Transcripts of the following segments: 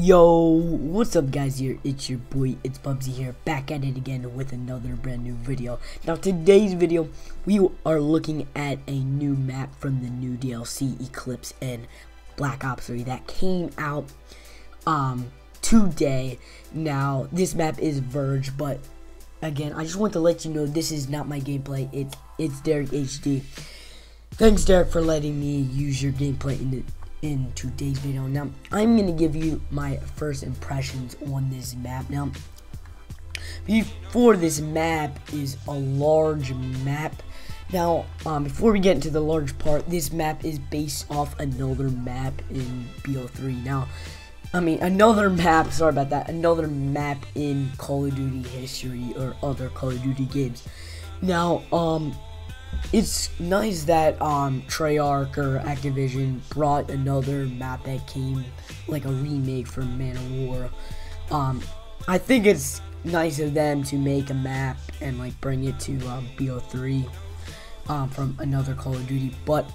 Yo, what's up guys here, it's your boy, it's Bubsy here, back at it again with another brand new video. Now today's video, we are looking at a new map from the new DLC Eclipse and Black Ops 3 that came out um, today. Now, this map is Verge, but again, I just want to let you know this is not my gameplay, it's, it's Derek HD. Thanks Derek for letting me use your gameplay in the in today's video. Now, I'm going to give you my first impressions on this map. Now, before this map is a large map. Now, um, before we get into the large part, this map is based off another map in BO3. Now, I mean, another map, sorry about that, another map in Call of Duty history or other Call of Duty games. Now, um, it's nice that um Treyarch or Activision brought another map that came like a remake for Man of War. Um, I think it's nice of them to make a map and like bring it to um, BO3 um, from another Call of Duty, but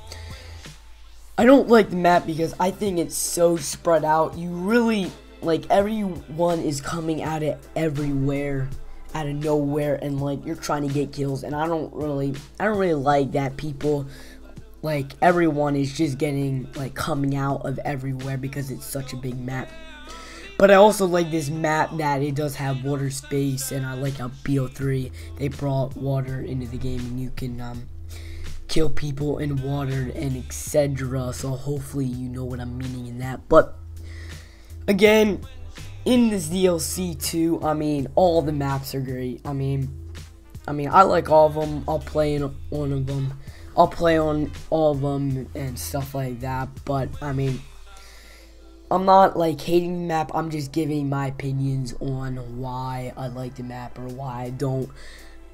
I don't like the map because I think it's so spread out. You really like everyone is coming at it everywhere out of nowhere and like you're trying to get kills and I don't really I don't really like that people like everyone is just getting like coming out of everywhere because it's such a big map. But I also like this map that it does have water space and I like how BO3 they brought water into the game and you can um, kill people in water and etc. So hopefully you know what I'm meaning in that. But again, in this DLC too, I mean, all the maps are great. I mean, I mean, I like all of them. I'll play in one of them. I'll play on all of them and stuff like that. But I mean, I'm not like hating the map. I'm just giving my opinions on why I like the map or why I don't.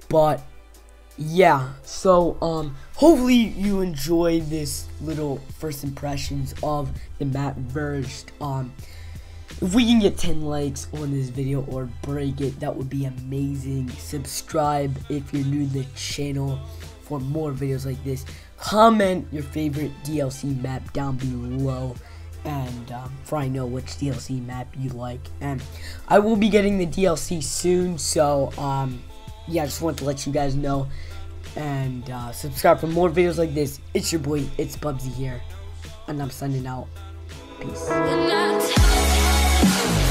But yeah, so um, hopefully you enjoy this little first impressions of the map Verged. Um, if we can get 10 likes on this video or break it, that would be amazing. Subscribe if you're new to the channel for more videos like this. Comment your favorite DLC map down below and um, for I know which DLC map you like. And I will be getting the DLC soon, so um, yeah, I just want to let you guys know. And uh, subscribe for more videos like this. It's your boy, it's Bubsy here, and I'm signing out. Peace. Thank you.